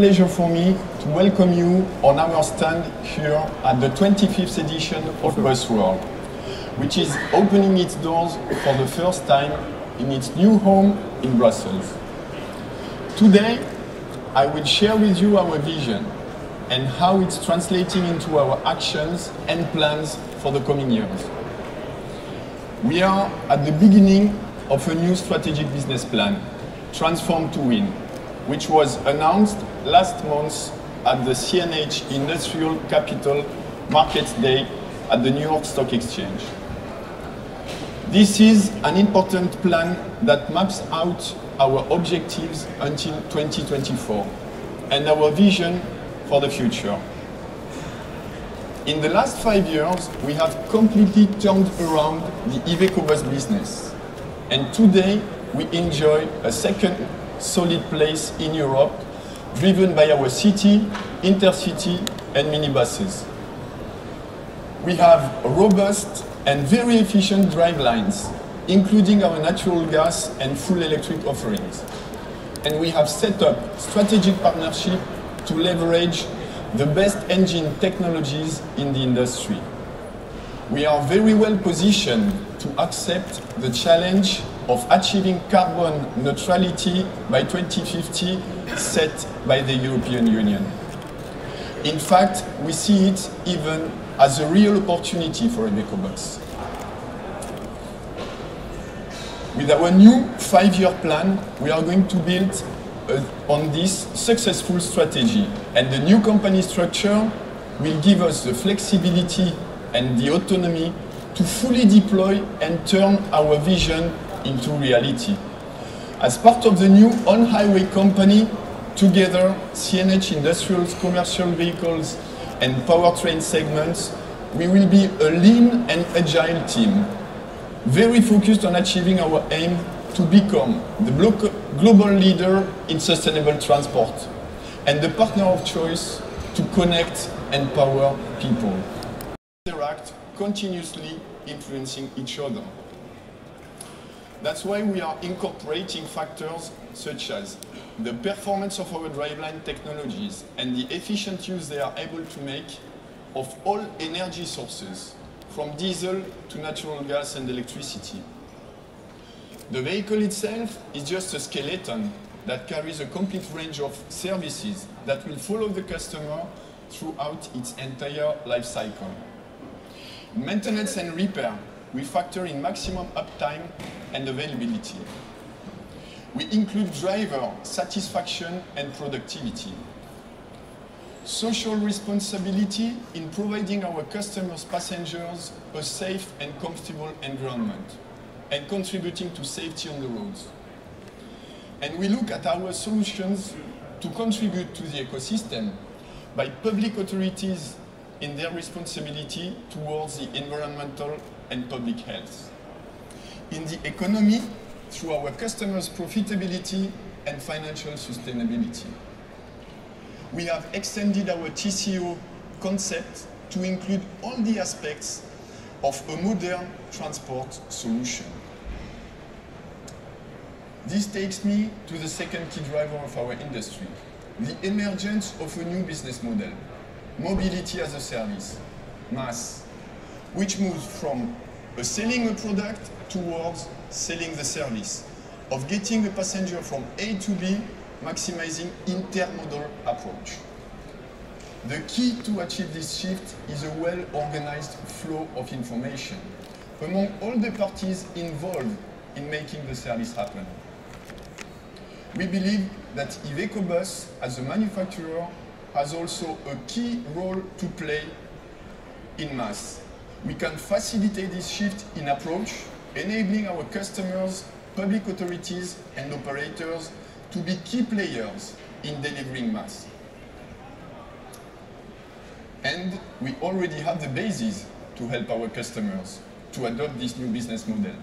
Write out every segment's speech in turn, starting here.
pleasure for me to welcome you on our stand here at the 25th edition of Busworld, which is opening its doors for the first time in its new home in Brussels. Today, I will share with you our vision and how it's translating into our actions and plans for the coming years. We are at the beginning of a new strategic business plan, Transform to Win, which was announced last month at the CNH Industrial Capital Markets Day at the New York Stock Exchange. This is an important plan that maps out our objectives until 2024 and our vision for the future. In the last five years, we have completely turned around the Iveco Bus business. And today, we enjoy a second solid place in Europe, driven by our city, intercity, and minibuses. We have robust and very efficient drivelines, including our natural gas and full electric offerings. And we have set up strategic partnership to leverage the best engine technologies in the industry. We are very well positioned to accept the challenge of achieving carbon neutrality by 2050 set by the European Union. In fact, we see it even as a real opportunity for Iveco Bus. With our new five-year plan, we are going to build uh, on this successful strategy. And the new company structure will give us the flexibility and the autonomy to fully deploy and turn our vision into reality. As part of the new on-highway company, together CNH Industrial's commercial vehicles and powertrain segments, we will be a lean and agile team, very focused on achieving our aim to become the global leader in sustainable transport and the partner of choice to connect and power people. Interact continuously influencing each other. That's why we are incorporating factors such as the performance of our driveline technologies and the efficient use they are able to make of all energy sources, from diesel to natural gas and electricity. The vehicle itself is just a skeleton that carries a complete range of services that will follow the customer throughout its entire life cycle. Maintenance and repair, we factor in maximum uptime and availability. We include driver satisfaction and productivity. Social responsibility in providing our customers' passengers a safe and comfortable environment and contributing to safety on the roads. And we look at our solutions to contribute to the ecosystem by public authorities in their responsibility towards the environmental and public health. In the economy, through our customers' profitability and financial sustainability. We have extended our TCO concept to include all the aspects of a modern transport solution. This takes me to the second key driver of our industry, the emergence of a new business model, mobility as a service, MaaS, which moves from selling a product towards selling the service, of getting a passenger from A to B, maximizing intermodal approach. The key to achieve this shift is a well-organized flow of information among all the parties involved in making the service happen. We believe that Iveco Bus, as a manufacturer, has also a key role to play in MaaS. We can facilitate this shift in approach, enabling our customers, public authorities and operators to be key players in delivering MaaS. And we already have the basis to help our customers to adopt this new business model.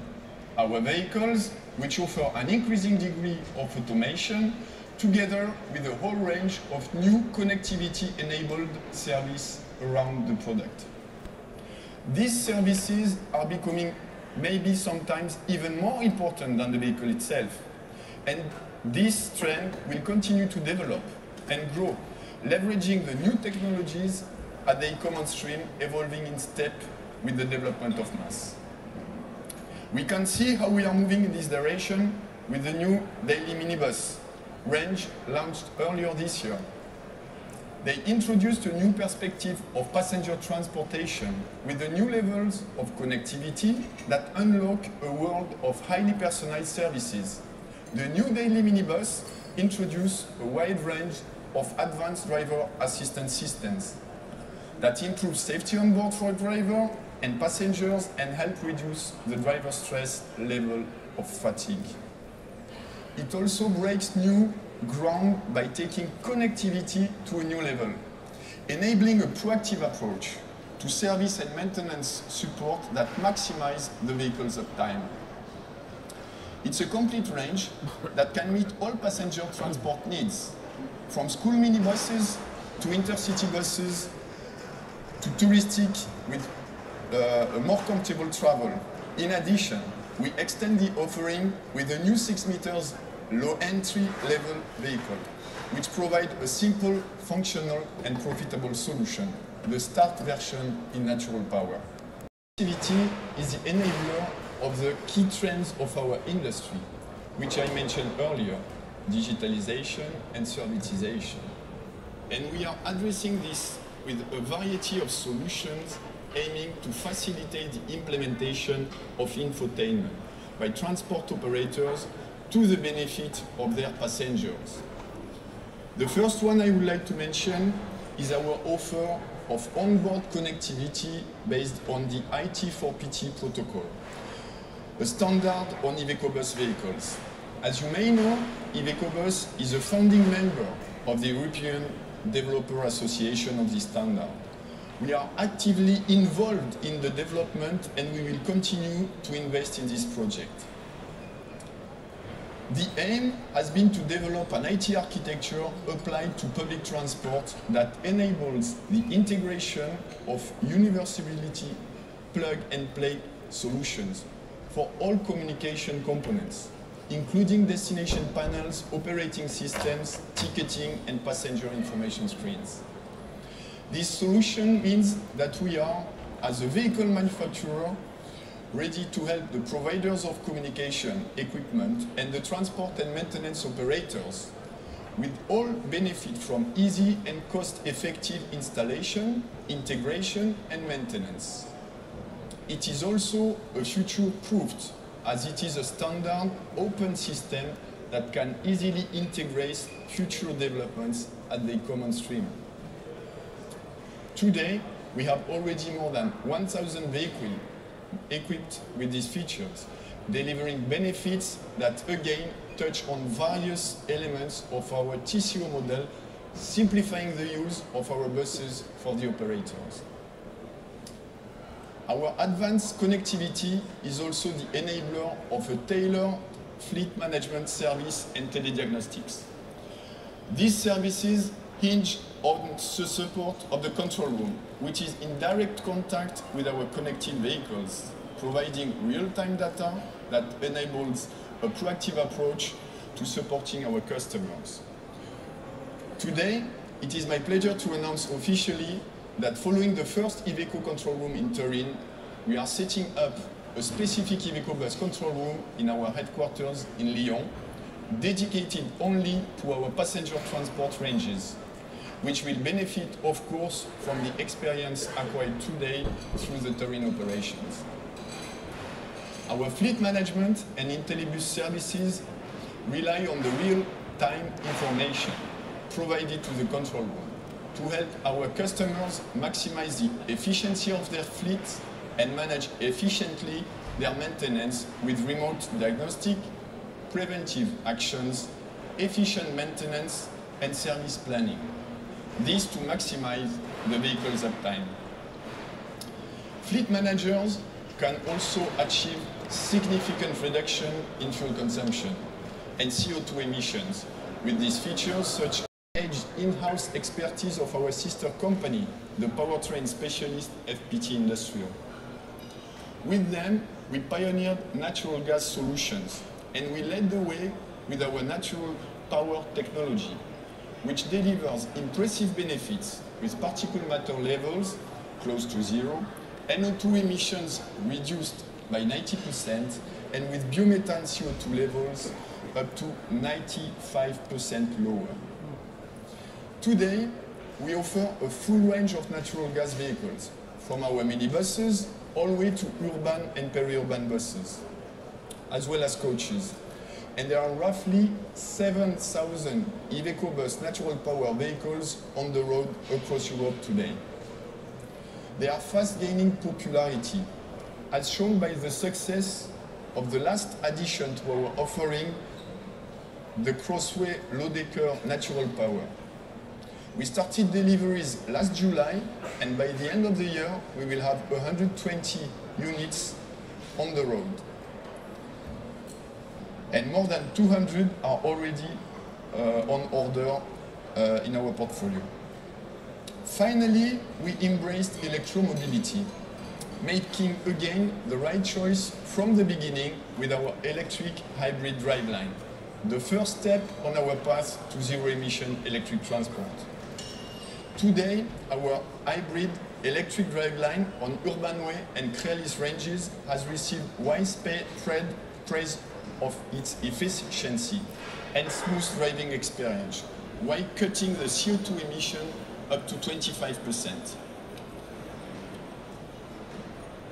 Our vehicles which offer an increasing degree of automation together with a whole range of new connectivity-enabled service around the product. These services are becoming maybe sometimes even more important than the vehicle itself. And this trend will continue to develop and grow, leveraging the new technologies at the common stream evolving in step with the development of MaaS. We can see how we are moving in this direction with the new daily minibus range launched earlier this year. They introduced a new perspective of passenger transportation with the new levels of connectivity that unlock a world of highly personalized services. The new daily minibus introduce a wide range of advanced driver assistance systems that improve safety on board for driver and passengers and help reduce the driver stress level of fatigue. It also breaks new ground by taking connectivity to a new level, enabling a proactive approach to service and maintenance support that maximize the vehicle's uptime. It's a complete range that can meet all passenger transport needs, from school minibuses to intercity buses to touristic with uh, a more comfortable travel. In addition, we extend the offering with a new 6 meters low entry level vehicle, which provide a simple, functional and profitable solution, the start version in natural power. Activity is the enabler of the key trends of our industry, which I mentioned earlier, digitalization and servitization. And we are addressing this with a variety of solutions aiming to facilitate the implementation of infotainment by transport operators to the benefit of their passengers. The first one I would like to mention is our offer of onboard connectivity based on the IT4PT protocol, a standard on Iveco Bus vehicles. As you may know, Iveco Bus is a founding member of the European Developer Association of this standard. We are actively involved in the development and we will continue to invest in this project. The aim has been to develop an IT architecture applied to public transport that enables the integration of universality plug and play solutions for all communication components, including destination panels, operating systems, ticketing and passenger information screens. This solution means that we are, as a vehicle manufacturer, ready to help the providers of communication equipment and the transport and maintenance operators with all benefit from easy and cost-effective installation, integration and maintenance. It is also a future-proofed as it is a standard open system that can easily integrate future developments at the common stream. Today, we have already more than 1,000 vehicles equipped with these features, delivering benefits that again touch on various elements of our TCO model, simplifying the use of our buses for the operators. Our advanced connectivity is also the enabler of a tailored fleet management service and telediagnostics. These services hinge the support of the control room, which is in direct contact with our connected vehicles, providing real-time data that enables a proactive approach to supporting our customers. Today, it is my pleasure to announce officially that following the first Iveco control room in Turin, we are setting up a specific Iveco bus control room in our headquarters in Lyon, dedicated only to our passenger transport ranges which will benefit, of course, from the experience acquired today through the Turin operations. Our fleet management and IntelliBus services rely on the real-time information provided to the control room to help our customers maximize the efficiency of their fleet and manage efficiently their maintenance with remote diagnostic, preventive actions, efficient maintenance, and service planning. This to maximize the vehicle's uptime. Fleet managers can also achieve significant reduction in fuel consumption and CO2 emissions with these features such as in-house expertise of our sister company, the powertrain specialist FPT Industrial. With them, we pioneered natural gas solutions and we led the way with our natural power technology which delivers impressive benefits with particulate matter levels close to zero, NO2 emissions reduced by 90%, and with biomethane CO2 levels up to 95% lower. Today, we offer a full range of natural gas vehicles, from our minibuses all the way to urban and peri-urban buses, as well as coaches. And there are roughly 7,000 Iveco Bus natural power vehicles on the road across Europe today. They are fast gaining popularity, as shown by the success of the last addition to our offering, the Crossway Low-Decker Natural Power. We started deliveries last July, and by the end of the year, we will have 120 units on the road. And more than 200 are already uh, on order uh, in our portfolio. Finally, we embraced electromobility making again the right choice from the beginning with our electric hybrid driveline, the first step on our path to zero emission electric transport. Today, our hybrid electric driveline on Urbanway and Crealis ranges has received widespread praise of its efficiency and smooth driving experience, while cutting the CO2 emission up to 25 percent.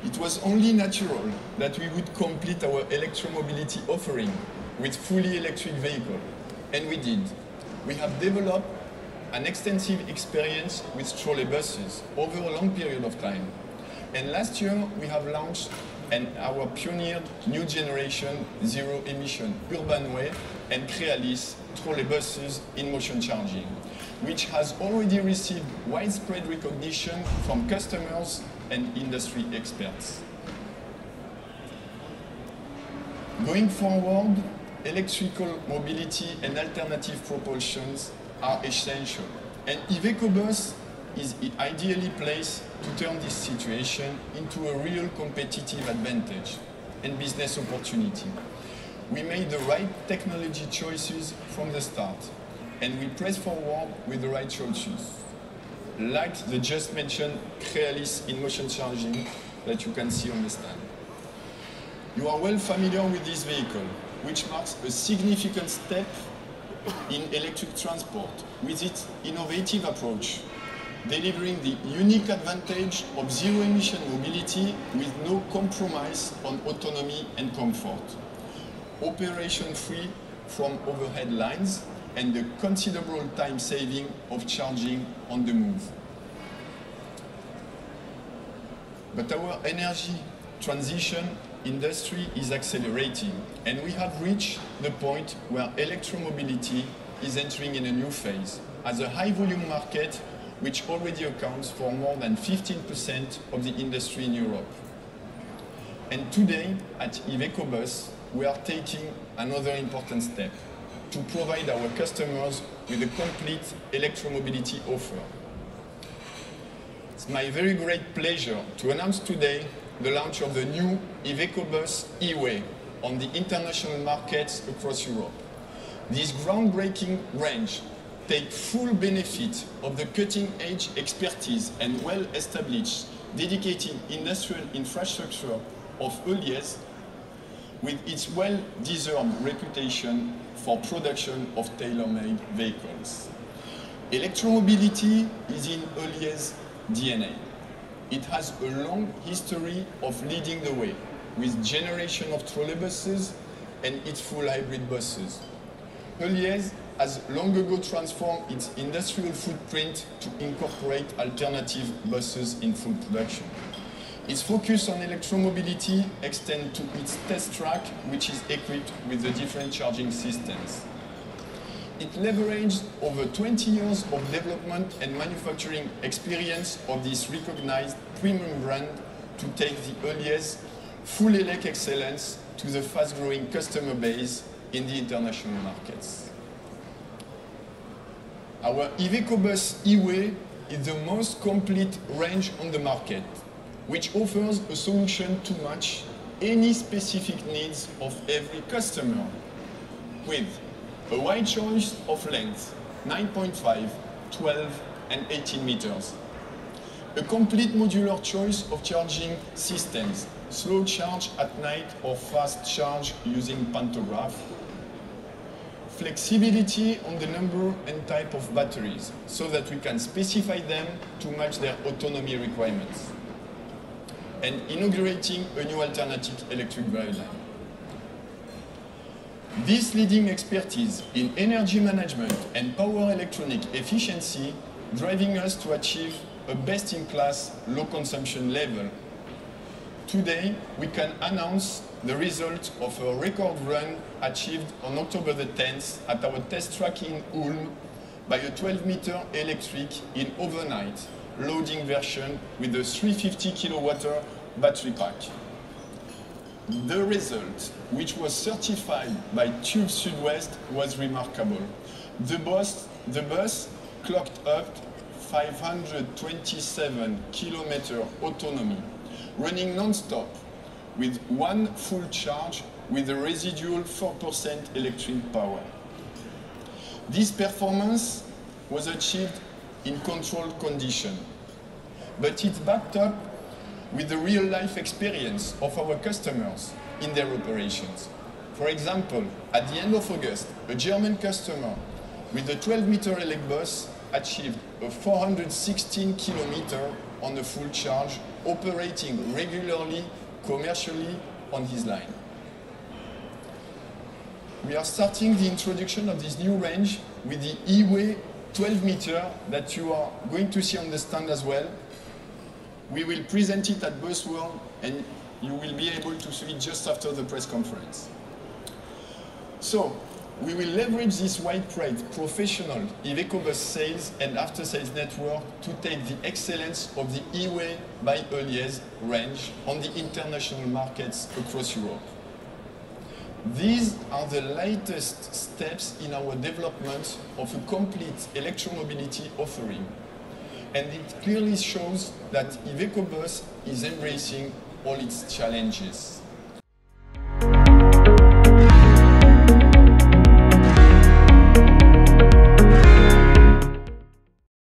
It was only natural that we would complete our electromobility offering with fully electric vehicle, and we did. We have developed an extensive experience with trolley buses over a long period of time. And last year, we have launched and our pioneered new generation zero emission Urbanway and Crealis trolley buses in motion charging, which has already received widespread recognition from customers and industry experts. Going forward, electrical mobility and alternative propulsions are essential, and Iveco Bus is ideally placed to turn this situation into a real competitive advantage and business opportunity. We made the right technology choices from the start, and we press forward with the right choices like the just mentioned Crealis in motion charging that you can see on the stand. You are well familiar with this vehicle, which marks a significant step in electric transport with its innovative approach, delivering the unique advantage of zero-emission mobility with no compromise on autonomy and comfort, operation-free from overhead lines, and the considerable time saving of charging on the move. But our energy transition industry is accelerating and we have reached the point where electromobility is entering in a new phase as a high volume market which already accounts for more than 15% of the industry in Europe. And today at Iveco Bus, we are taking another important step to provide our customers with a complete electromobility offer. It's my very great pleasure to announce today the launch of the new Iveco Bus E-Way on the international markets across Europe. This groundbreaking range takes full benefit of the cutting-edge expertise and well-established dedicated industrial infrastructure of Heuliez with its well-deserved reputation for production of tailor-made vehicles. Electromobility is in Heuliez DNA. It has a long history of leading the way with generation of trolleybuses and its full hybrid buses. Heuliez has long ago transformed its industrial footprint to incorporate alternative buses in full production. Its focus on electromobility extends to its test track, which is equipped with the different charging systems. It leveraged over 20 years of development and manufacturing experience of this recognized premium brand to take the Heuliez full elec excellence to the fast-growing customer base in the international markets. Our Iveco E-Way is the most complete range on the market which offers a solution to match any specific needs of every customer with a wide choice of length, 9.5, 12, and 18 meters. A complete modular choice of charging systems, slow charge at night or fast charge using pantograph. Flexibility on the number and type of batteries so that we can specify them to match their autonomy requirements. And inaugurating a new alternative electric driveline. This leading expertise in energy management and power electronic efficiency driving us to achieve a best-in-class low consumption level. Today, we can announce the result of a record run achieved on October the 10th at our test track in Ulm by a 12-meter electric in overnight loading version with a 350 kilowatt battery pack. The result, which was certified by Tube Sud-Ouest, was remarkable. The bus, the bus clocked up 527 kilometer autonomy, running non-stop with one full charge with a residual 4% electric power. This performance was achieved in controlled condition, but it's backed up with the real-life experience of our customers in their operations. For example, at the end of August, a German customer with a 12-meter elect bus achieved a 416 kilometer on a full charge, operating regularly, commercially on his line. We are starting the introduction of this new range with the E-Way 12 meter that you are going to see on the stand as well. We will present it at Busworld and you will be able to see it just after the press conference. So, we will leverage this widespread professional Iveco Bus sales and after-sales network to take the excellence of the E-Way by Heuliez range on the international markets across Europe. These are the latest steps in our development of a complete electromobility offering. And it clearly shows that Iveco Bus is embracing all its challenges.